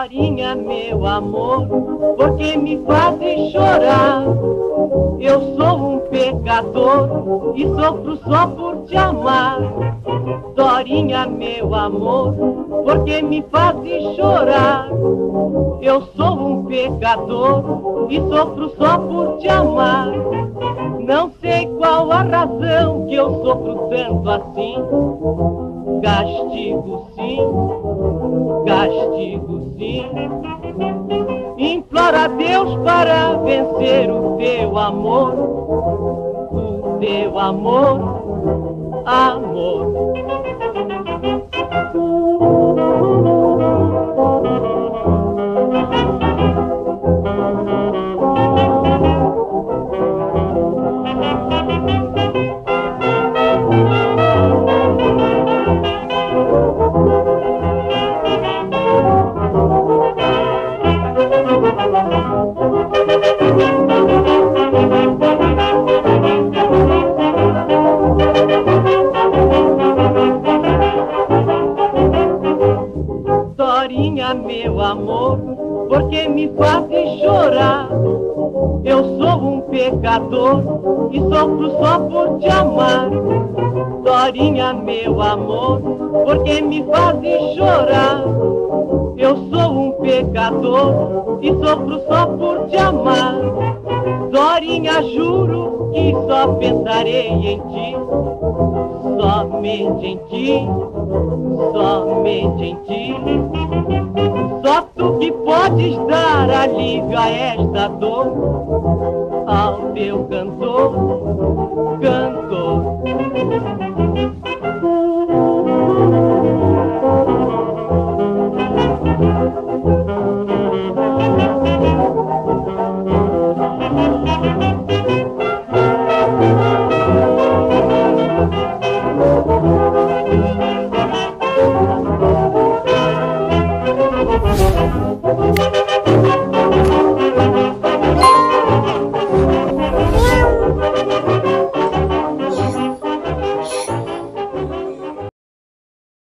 Dorinha, meu amor, porque me fazes chorar? Eu sou um pecador e sofro só por te amar. Dorinha, meu amor, porque me fazes chorar? Eu sou um pecador e sofro só por te amar. Não sei qual a razão que eu sofro tanto assim. Castigo sim, castigo sim. Implora a Deus para vencer o teu amor, o teu amor, amor. Meu amor, porque me fazes chorar? Eu sou um pecador e sofro só por te amar. Dorinha, meu amor, porque me fazes chorar? Eu sou um pecador e sofro só por te amar. Dorinha, juro que só pensarei em ti, somente em ti, somente em ti podes dar alívio a esta dor ao teu cantor, cantor.